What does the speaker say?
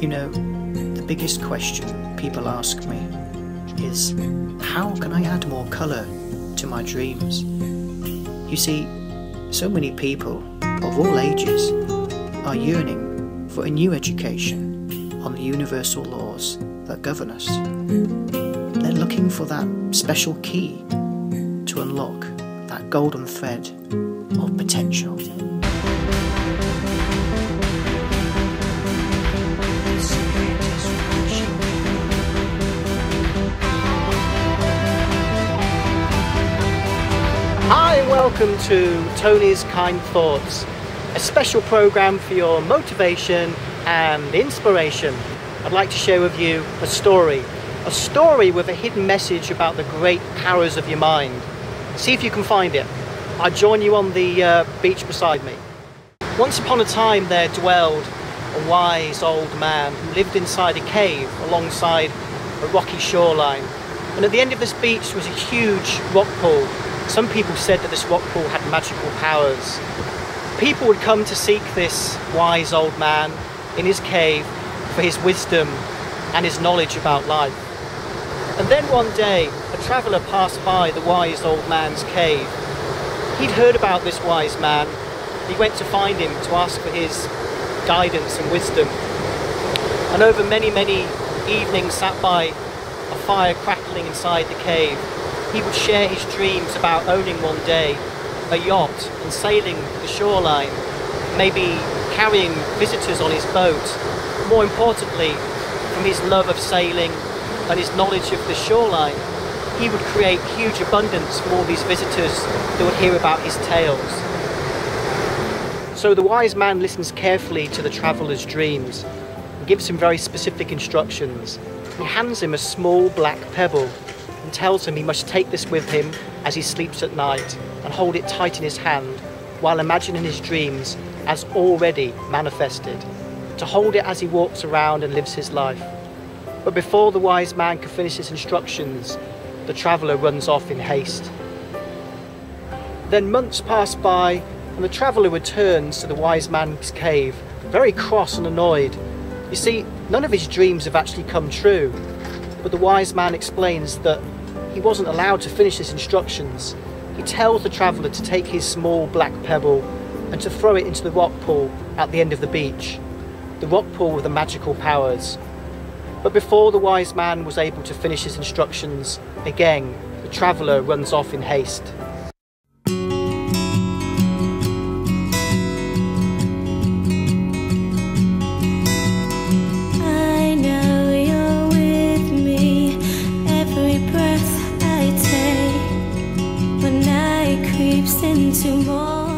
You know, the biggest question people ask me is how can I add more colour to my dreams? You see, so many people of all ages are yearning for a new education on the universal laws that govern us. They're looking for that special key to unlock that golden thread of potential. Welcome to Tony's Kind Thoughts, a special program for your motivation and inspiration. I'd like to share with you a story, a story with a hidden message about the great powers of your mind. See if you can find it. I join you on the uh, beach beside me. Once upon a time, there dwelled a wise old man who lived inside a cave alongside a rocky shoreline. And at the end of this beach was a huge rock pool some people said that this rock pool had magical powers. People would come to seek this wise old man in his cave for his wisdom and his knowledge about life. And then one day, a traveller passed by the wise old man's cave. He'd heard about this wise man. He went to find him to ask for his guidance and wisdom. And over many, many evenings sat by a fire crackling inside the cave he would share his dreams about owning one day a yacht and sailing the shoreline, maybe carrying visitors on his boat. More importantly, from his love of sailing and his knowledge of the shoreline, he would create huge abundance for all these visitors that would hear about his tales. So the wise man listens carefully to the traveller's dreams and gives him very specific instructions. He hands him a small black pebble and tells him he must take this with him as he sleeps at night and hold it tight in his hand while imagining his dreams as already manifested, to hold it as he walks around and lives his life. But before the wise man can finish his instructions, the traveller runs off in haste. Then months pass by and the traveller returns to the wise man's cave, very cross and annoyed. You see, none of his dreams have actually come true, but the wise man explains that he wasn't allowed to finish his instructions. He tells the traveller to take his small black pebble and to throw it into the rock pool at the end of the beach, the rock pool with the magical powers. But before the wise man was able to finish his instructions, again, the traveller runs off in haste. 请我。